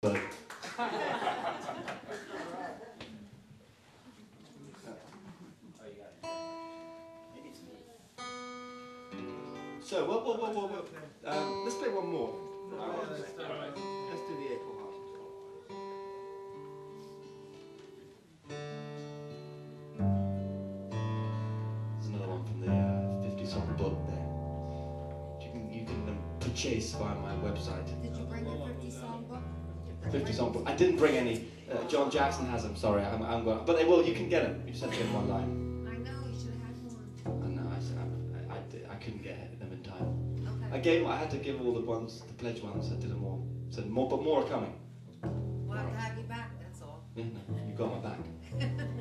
But so, whoa, whoa, whoa, whoa, whoa. Um, let's play one more. Let's do the April Heart. There's another one from the uh, 50 song book there. You can, you can um, purchase via my website. 50 song book. I didn't bring any. Uh, John Jackson has them. Sorry, I'm, I'm going. But they will. You can get them. You just have to get one line. I know, you should have had one. And no, I, I, I, I couldn't get them in time. I gave. I had to give all the ones, the pledge ones. I did them all. So more, but more are coming. We'll have have you back, that's all. Yeah, no, you got my back.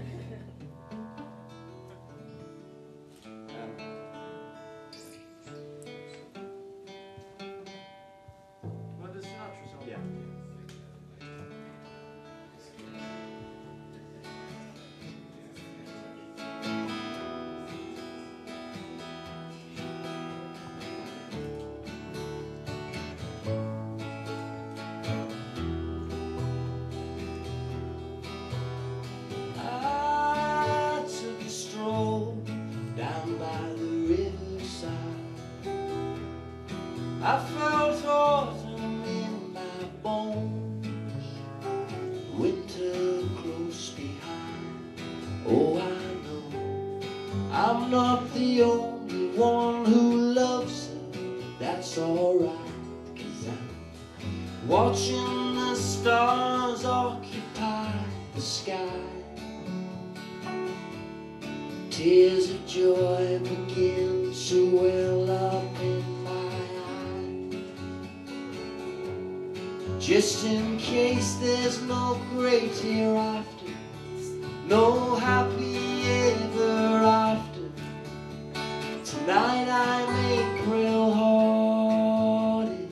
Oh, I know I'm not the only one who loves her. That's alright, cause I'm watching the stars occupy the sky. Tears of joy begin to well up in my eyes. Just in case there's no great hereafter, no happy Tonight I'm April hearted,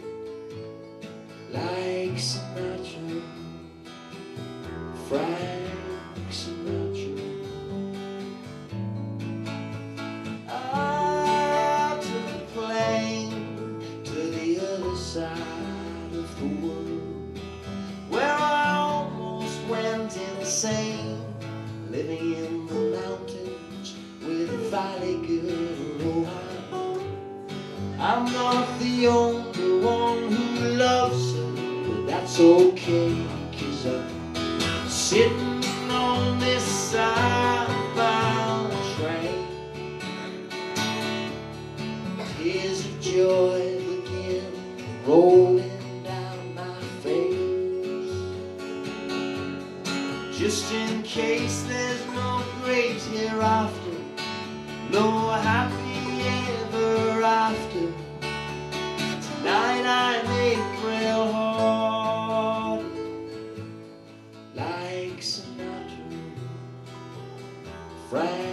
like Sinatra, Frank I'm not the only one who loves her But that's okay Cause I'm sitting on this southbound train Tears of joy begin rolling down my face. Just in case there's no great hereafter, no happy Frank.